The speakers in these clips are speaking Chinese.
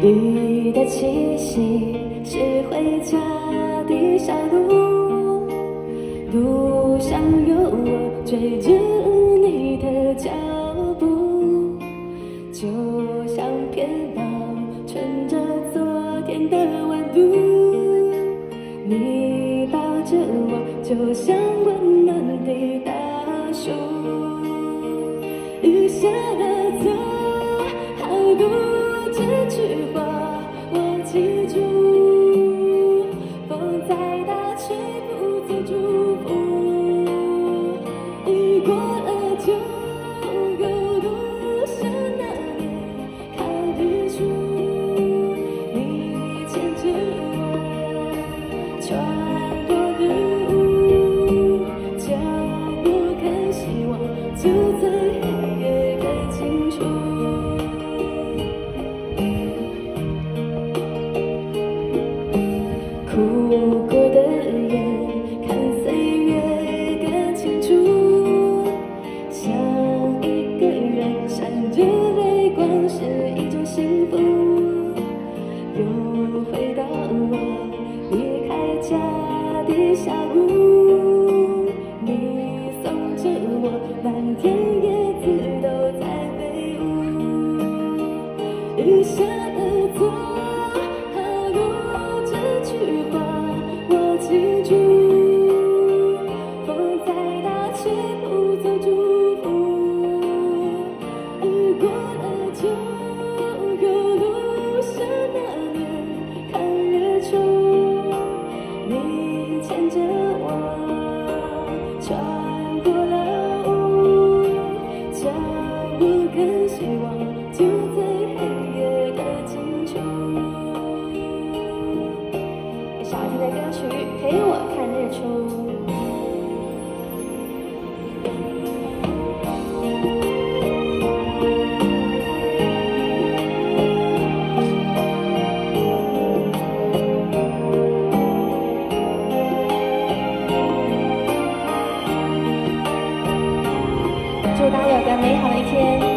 你的气息是回家的小路，路上有我追着你的脚步，就像片保存着昨天的温度。你抱着我，就像温暖的大树。雨下了，走，好多祝福。的下午，你送着我，满天叶子都在飞舞。雨下了，左好路这句话我记住。步跟希望，就在黑夜的尽处。小听的歌曲《陪我看日出》。好的一天。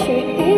去《